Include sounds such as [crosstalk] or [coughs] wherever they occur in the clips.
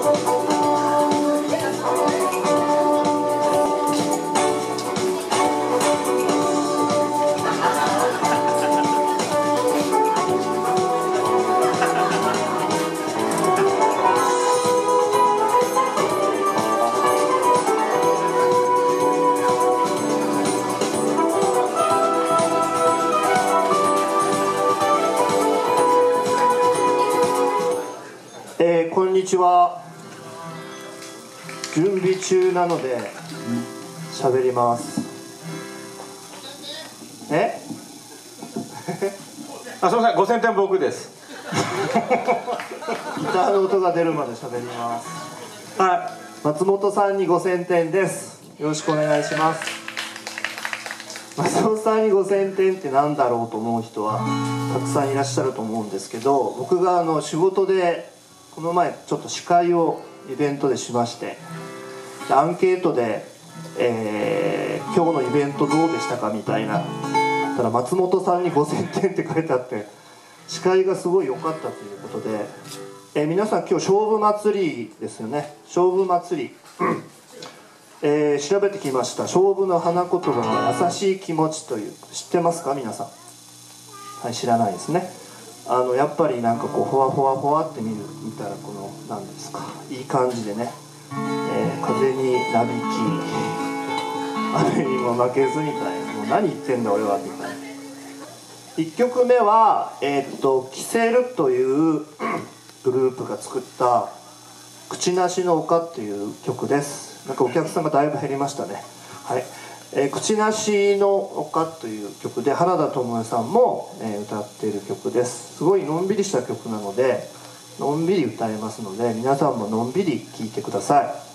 Oh, oh, oh, oh. なので喋ります。え？[laughs] あすみません。5000点僕です。ギターの音が出るまで喋ります。は松本さんに5000点です。よろしくお願いします。松本さんに5000点って何だろうと思う人はたくさんいらっしゃると思うんですけど僕があの仕事でこの前ちょっと司会をイベントでしましてでアンケートで、えー今日のイベントどうでしたか?」みたいな。ただ松本さんに5000点って書いてあって司会がすごい良かったということで、えー皆さん今日勝負祭りですよね。勝負祭り。[clears throat] えー調べてきました。勝負の花言葉は優しい気持ちという。知ってますか？皆さん。はい知らないですね。あのやっぱりなんかこうほわほわほわって見る見たらこの何ですかいい感じでね、えー風になびき雨にも負けずみたいなもう何言ってんだ俺はみたいな1曲目はえーっとキセルという [coughs] グループが作った「口なしの丘」っていう曲です。なんかお客さんがだいぶ減りましたね。はい、えー口なしの丘」という曲で原田知世さんも、えー歌っている曲です。すごいのんびりした曲なのでのんびり歌えますので皆さんものんびり聴いてください。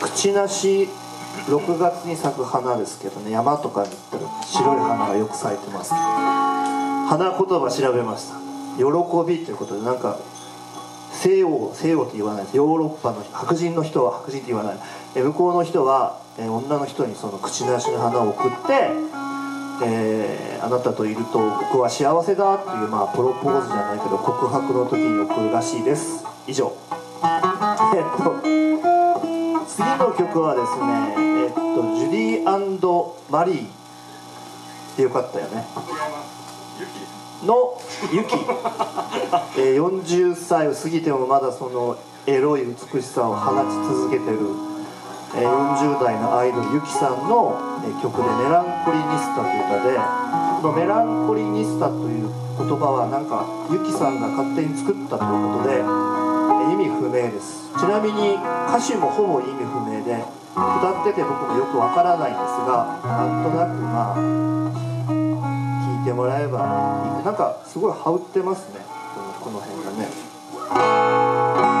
口なし6月に咲く花ですけどね山とかに行ったら白い花がよく咲いてます花言葉調べました。喜びということでなんか西洋西洋と言わないです。ヨーロッパの白人の人は白人って言わない。え向こうの人はえ女の人にその口なしの花を送って、えーあなたといると僕は幸せだっていう、まあ、プロポーズじゃないけど告白の時に送るらしいです。以上。えっと次の曲はですねえっとジュディマリーでよかったよね。のユキ、えー40歳を過ぎてもまだそのエロい美しさを放ち続けてる、えー40代のアイドルユキさんの、えー曲で「メランコリニスタ」という歌でこの「メランコリニスタ」という言葉はなんかユキさんが勝手に作ったということで、不明です。ちなみに歌詞もほぼ意味不明で歌ってて僕もよくわからないんですがなんとなくまあ聞いてもらえばいい。なんかすごい羽織ってますね。このこの辺がね。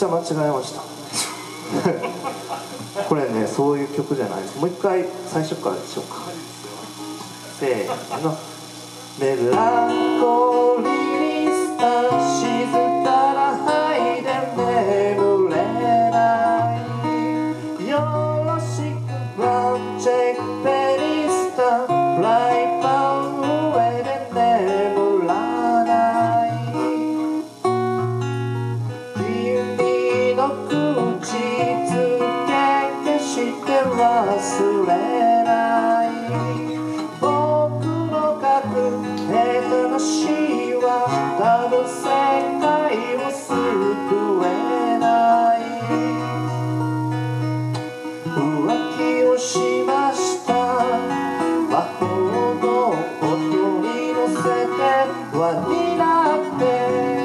ちゃ間違えました。[laughs] これねそういう曲じゃないです。もう一回最初からでしょうか。せーの。メランコリせて輪になって。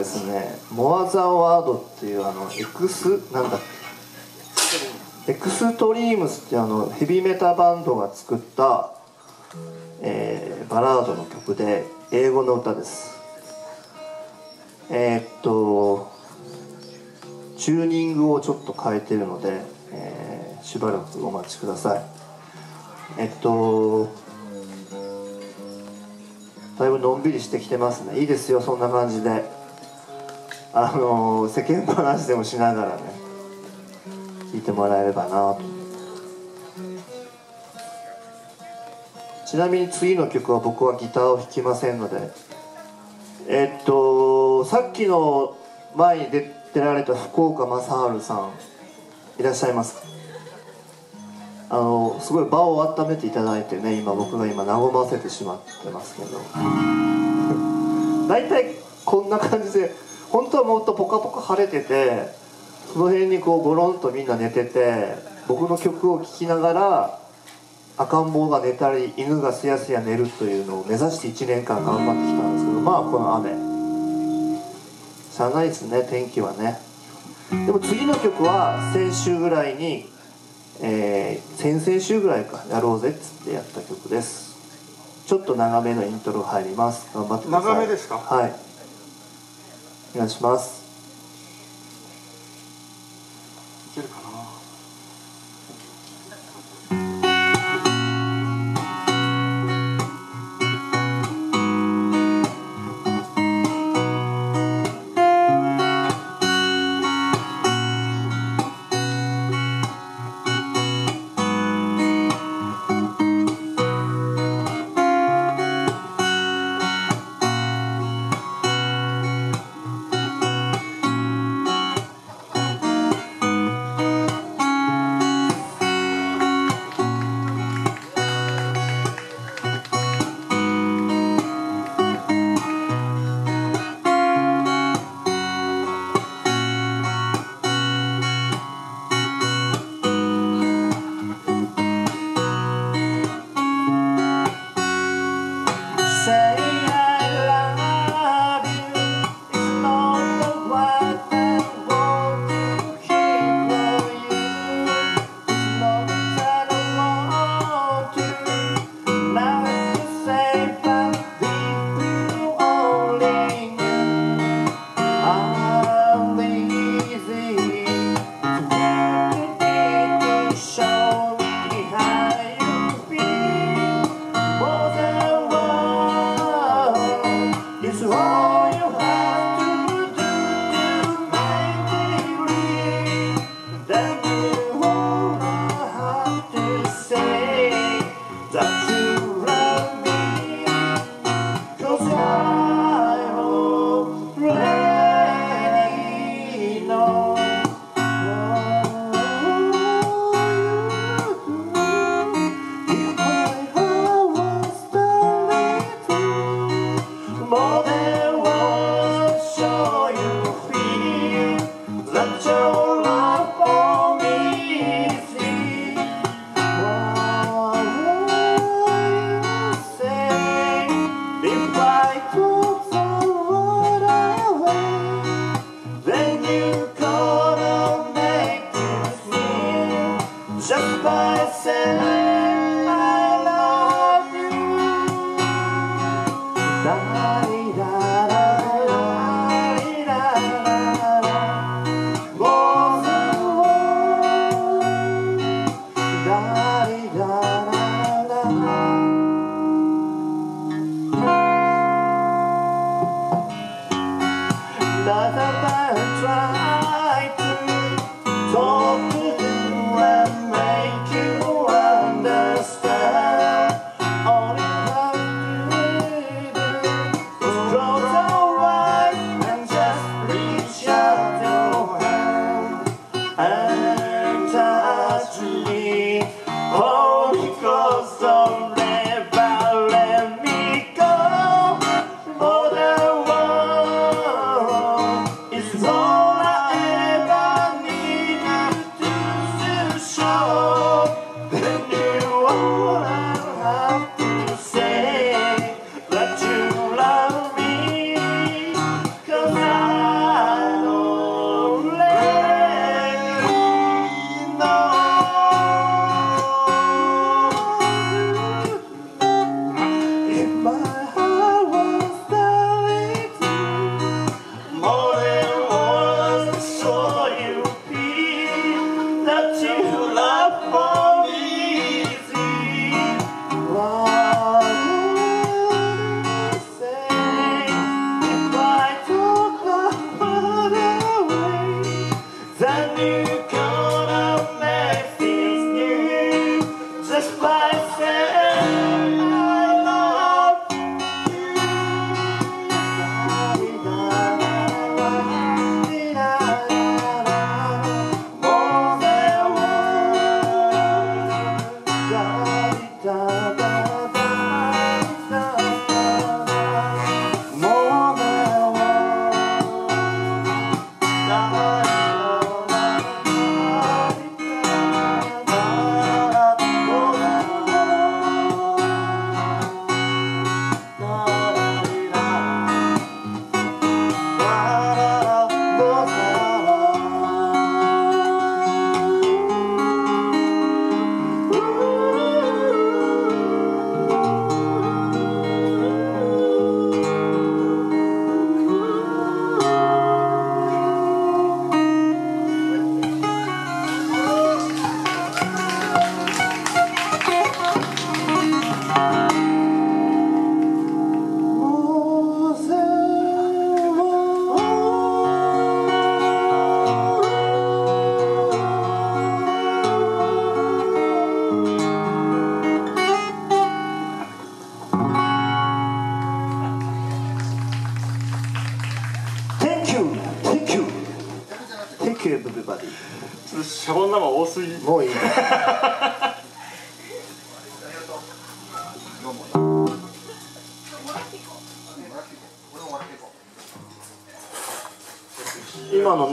ですね「モア・ザ・ワード」っていうあのエクスなんだエクストリームスっていうあのヘビメタバンドが作った、えー、バラードの曲で英語の歌です。えー、っとチューニングをちょっと変えてるので、えー、しばらくお待ちください。えっとだいぶのんびりしてきてますね。いいですよそんな感じで。あの世間話でもしながらね聞いてもらえればなと。ちなみに次の曲は僕はギターを弾きませんのでえっとさっきの前に出出られた福岡雅治さんいらっしゃいますか？あのすごい場を温めていただいてね今僕が今和ませてしまってますけど。[laughs] 大体こんな感じで本当はもっとポカポカ晴れててその辺にこうゴロンとみんな寝てて僕の曲を聴きながら赤ん坊が寝たり犬がすやすや寝るというのを目指して1年間頑張ってきたんですけどまあこの雨。しゃあないですね天気はね。でも次の曲は先週ぐらいに、えー、先々週ぐらいかやろうぜっつってやった曲です。ちょっと長めのイントロ入ります。頑張ってください。長めですか？はいお願いします。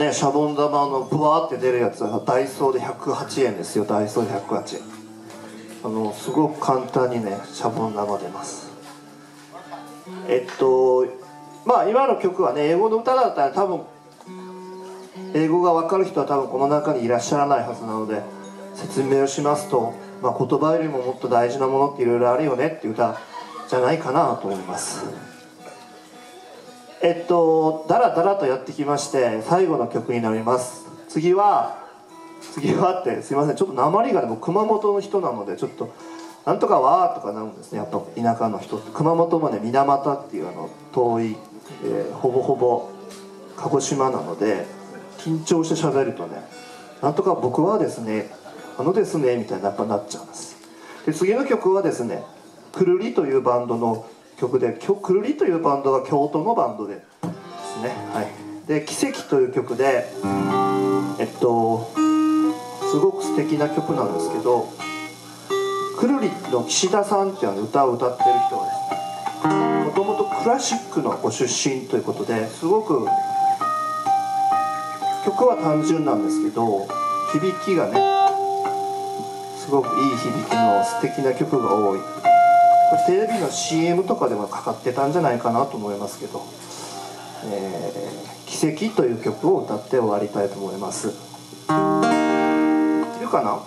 ねシャボン玉のブワーって出るやつはダイソーで108円ですよ。ダイソーで108円あのすごく簡単にねシャボン玉出ます。えっとまあ今の曲はね英語の歌だったら多分英語が分かる人は多分この中にいらっしゃらないはずなので説明をしますと、まあ、言葉よりももっと大事なものっていろいろあるよねっていう歌じゃないかなと思います。えっとダラダラとやってきまして最後の曲になります。次は次はってすいませんちょっと鉛がね僕熊本の人なのでちょっとなんとかわーとかなるんですね。やっぱ田舎の人。熊本まで水俣っていうあの遠い、えーほぼほぼ鹿児島なので緊張して喋るとねなんとか僕はですねあのですねみたいにやっぱなっちゃうんです。で次の曲はですねくるりというバンドの曲でくるりというバンドは京都のバンドでですね。はい。で「奇跡」という曲でえっとすごく素敵な曲なんですけどくるりの岸田さんっていうの歌を歌ってる人がですねもともとクラシックのご出身ということですごく曲は単純なんですけど響きがねすごくいい響きの素敵な曲が多い。テレビの CM とかでもかかってたんじゃないかなと思いますけど「えー奇跡」という曲を歌って終わりたいと思います。いるかな